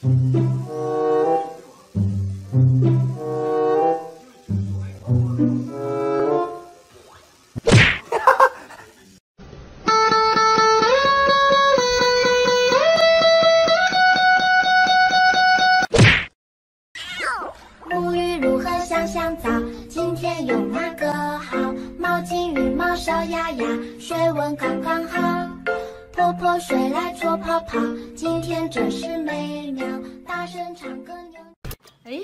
沐浴如何香香皂？今天用哪个好？毛巾、羽毛、小鸭鸭，水温刚刚好。泼泼水来搓泡泡，今天真是美妙。大声唱歌扭。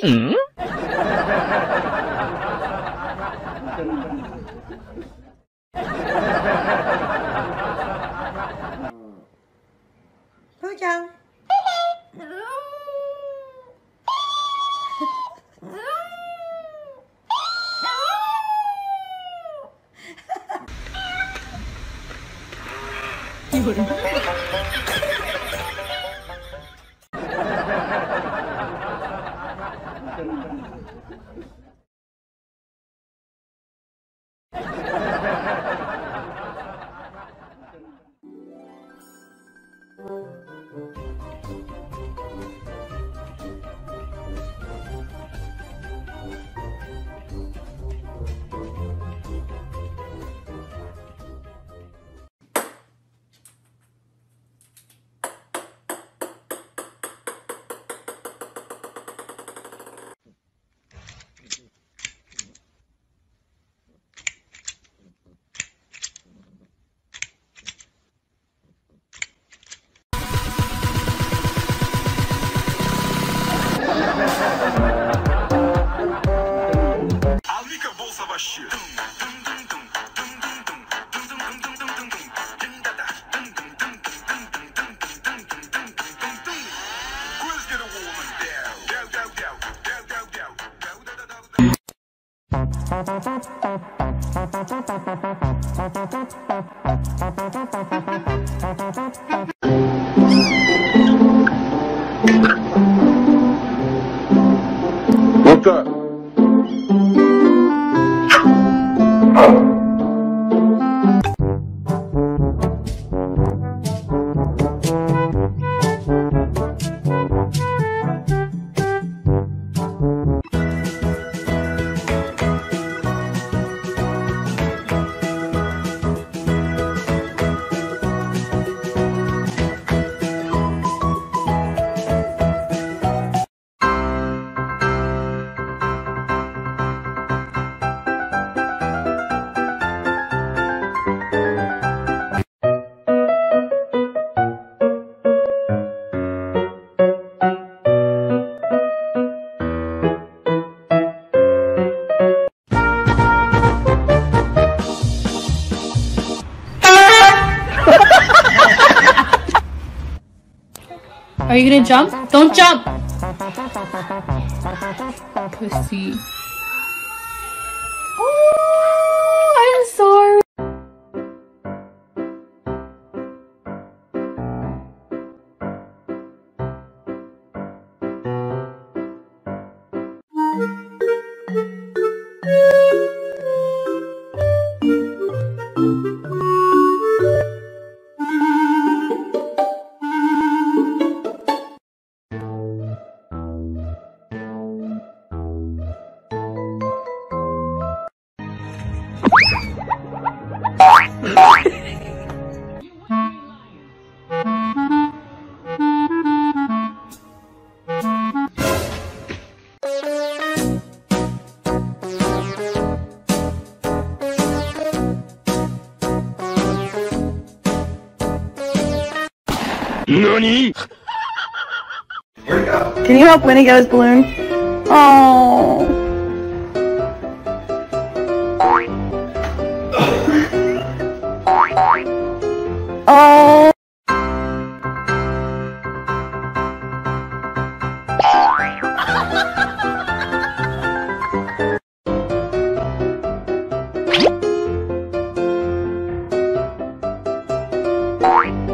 部 rồi，What's up? Are you gonna jump? Don't jump! Pussy. NANI? Can you help Winnie get his balloon? Oh. oh. Bye.